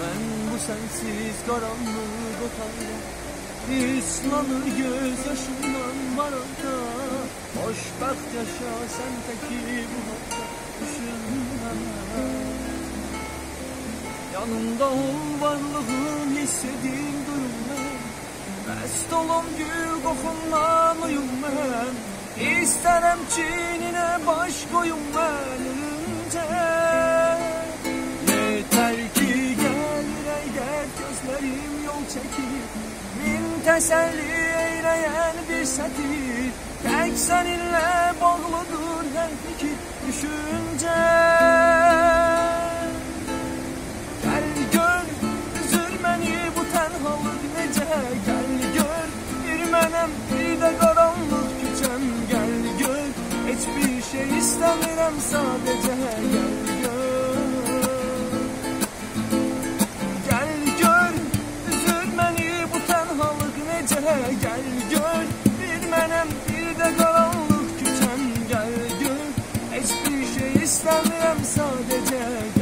Ben bu sensiz karanlık otanda Islanır gözyaşımdan maralda Hoşbakt yaşa sen teki bu hatta Düşünmem Yanımda ol varlığın hissedin ben Mest olum gül kokundan uyum ben İsterem çinine baş koyum ben çekir Min teselli eyleyen bir setir Tek seninle bağlıdır her fikir düşünce. Gel gör üzülmeni bu tenhalık nece Gel gör bir menem bir de karanlık küçem Gel gör hiçbir şey istemiyorum sadece. Gel Gəl gör, bir mənəm, bir də qaranlıq küçəm Gəl gör, heç bir şey istəmirəm sadəcə